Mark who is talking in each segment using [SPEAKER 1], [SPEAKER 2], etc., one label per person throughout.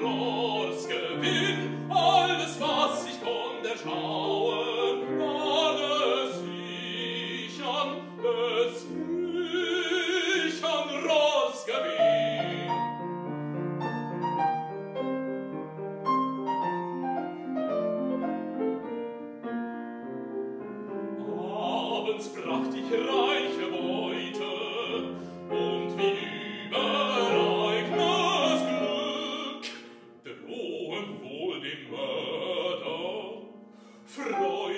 [SPEAKER 1] rohrs gewinn alles was ich konnt erschauen war es sichern es sichern rohrs gewinn. Abends bracht ich rein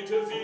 [SPEAKER 1] to see.